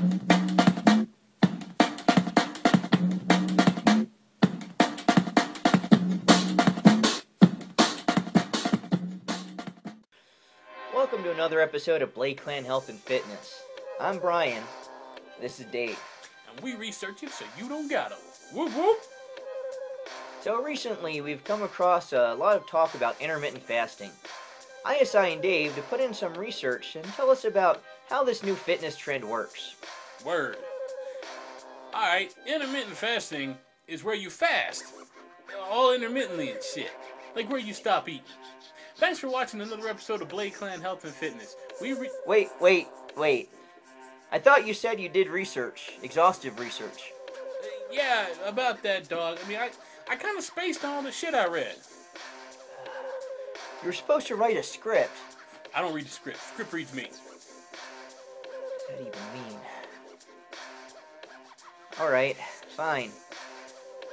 Welcome to another episode of Blade Clan Health and Fitness. I'm Brian. This is Dave. And we research it so you don't gotta. Whoop whoop. So recently, we've come across a lot of talk about intermittent fasting. I assigned Dave to put in some research and tell us about how this new fitness trend works. Word. Alright, intermittent fasting is where you fast. All intermittently and shit. Like where you stop eating. Thanks for watching another episode of Blade Clan Health and Fitness. We re- Wait, wait, wait. I thought you said you did research, exhaustive research. Uh, yeah, about that dog. I mean, I, I kind of spaced on all the shit I read. You're supposed to write a script. I don't read the script. Script reads me. That even mean? Alright, fine.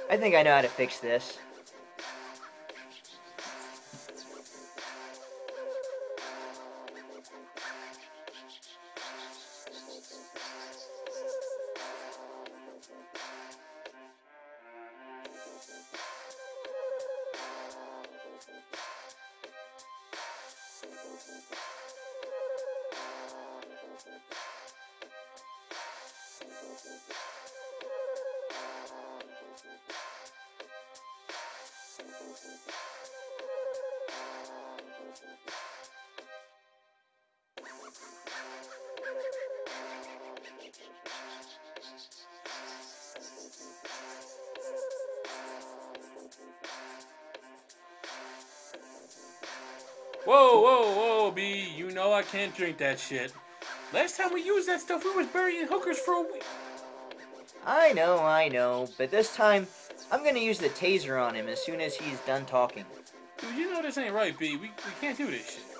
I think I know how to fix this. Whoa, whoa, whoa, B. You know I can't drink that shit. Last time we used that stuff, we was burying hookers for a week. I know, I know, but this time I'm gonna use the taser on him as soon as he's done talking. Dude, you know this ain't right, B. We, we can't do this shit.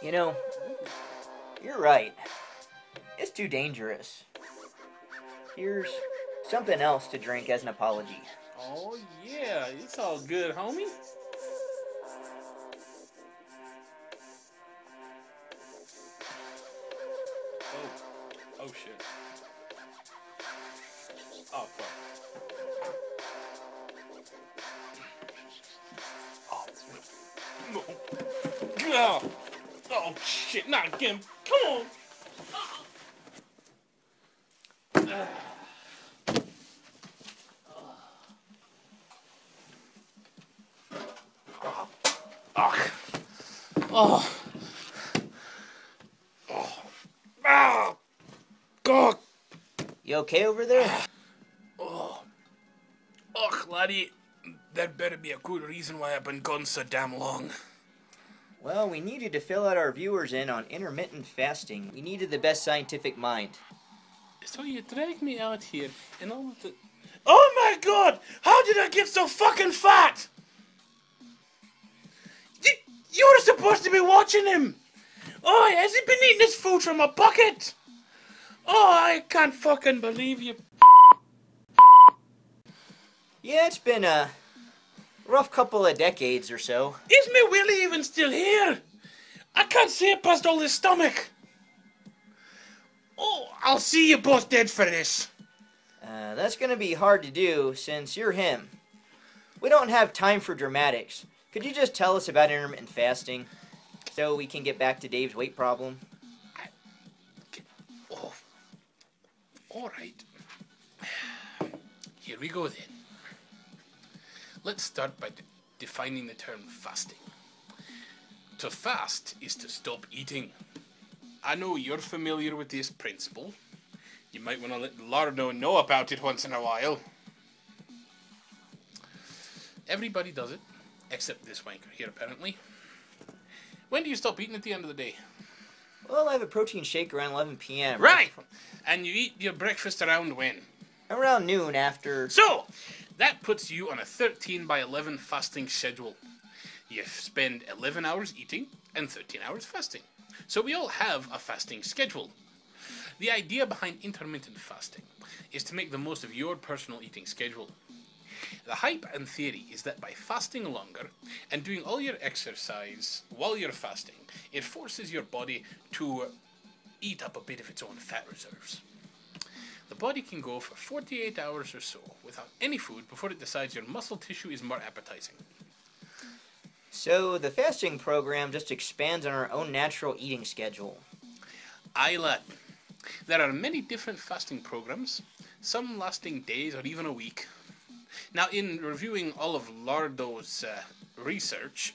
You know, you're right. It's too dangerous. Here's something else to drink as an apology. Oh, yeah. It's all good, homie. Oh, shit. Oh, fuck. Oh. No. Oh. oh, shit. Not again. Come on. Oh. Oh. Oh. Ah. God. You okay over there? Oh. Oh, laddie. That better be a good reason why I've been gone so damn long. Well, we needed to fill out our viewers in on intermittent fasting. We needed the best scientific mind. So you dragged me out here and all of the. Oh my god! How did I get so fucking fat? You, you were supposed to be watching him! Oh, has he been eating his food from a bucket? Oh, I can't fucking believe you. Yeah, it's been a rough couple of decades or so. Is me Willie even still here? I can't see it past all his stomach. Oh, I'll see you both dead for this. Uh, that's gonna be hard to do since you're him. We don't have time for dramatics. Could you just tell us about intermittent fasting so we can get back to Dave's weight problem? All right. Here we go then. Let's start by de- defining the term fasting. To fast is to stop eating. I know you're familiar with this principle. You might want to let Lardo know about it once in a while. Everybody does it, except this wanker here, apparently. When do you stop eating at the end of the day? Well, I have a protein shake around 11 p.m. Right! And you eat your breakfast around when? Around noon after. So, that puts you on a 13 by 11 fasting schedule. You spend 11 hours eating and 13 hours fasting. So we all have a fasting schedule. The idea behind intermittent fasting is to make the most of your personal eating schedule. The hype and theory is that by fasting longer and doing all your exercise while you're fasting, it forces your body to eat up a bit of its own fat reserves. The body can go for 48 hours or so without any food before it decides your muscle tissue is more appetizing. So the fasting program just expands on our own natural eating schedule. Lad. There are many different fasting programs, some lasting days or even a week. Now, in reviewing all of Lardo's uh, research,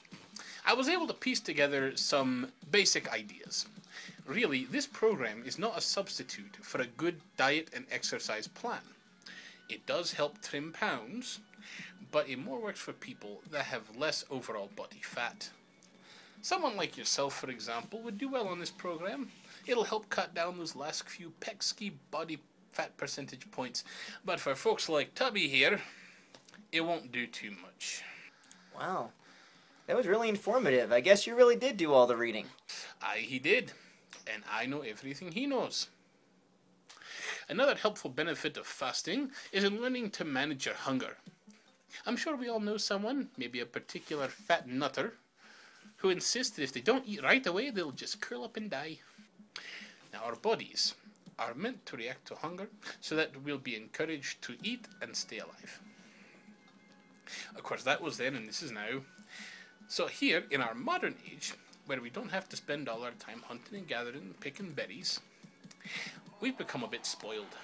I was able to piece together some basic ideas. Really, this program is not a substitute for a good diet and exercise plan. It does help trim pounds, but it more works for people that have less overall body fat. Someone like yourself, for example, would do well on this program. It'll help cut down those last few pesky body fat percentage points. But for folks like Tubby here, it won't do too much. Wow. That was really informative. I guess you really did do all the reading. I he did, and I know everything he knows. Another helpful benefit of fasting is in learning to manage your hunger. I'm sure we all know someone, maybe a particular fat nutter, who insists that if they don't eat right away, they'll just curl up and die. Now, our bodies are meant to react to hunger so that we'll be encouraged to eat and stay alive. Of course, that was then and this is now. So, here in our modern age, where we don't have to spend all our time hunting and gathering and picking berries, we've become a bit spoiled.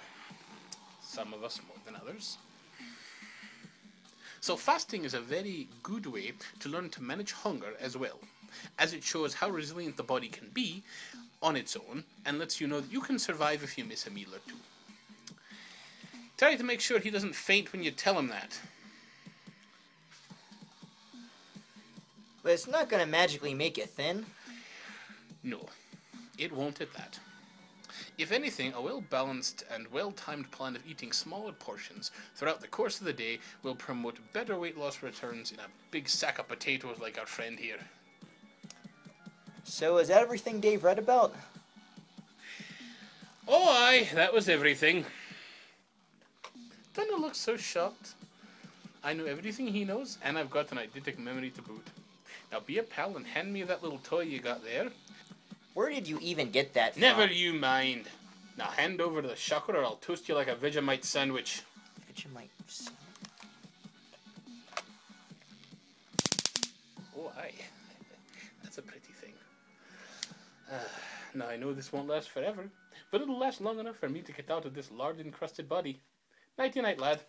Some of us more than others. So, fasting is a very good way to learn to manage hunger as well, as it shows how resilient the body can be on its own and lets you know that you can survive if you miss a meal or two. Try to make sure he doesn't faint when you tell him that. But it's not going to magically make you thin. No, it won't at that. If anything, a well balanced and well timed plan of eating smaller portions throughout the course of the day will promote better weight loss returns in a big sack of potatoes like our friend here. So is that everything Dave read about? Oh, aye, that was everything. Don't look so shocked. I know everything he knows, and I've got an eidetic memory to boot. Now be a pal and hand me that little toy you got there. Where did you even get that from? Never you mind. Now hand over the shocker or I'll toast you like a Vegemite sandwich. Vegemite. sandwich. Oh, aye. That's a pretty thing. Uh, now I know this won't last forever, but it'll last long enough for me to get out of this lard encrusted body. Nighty night, lad.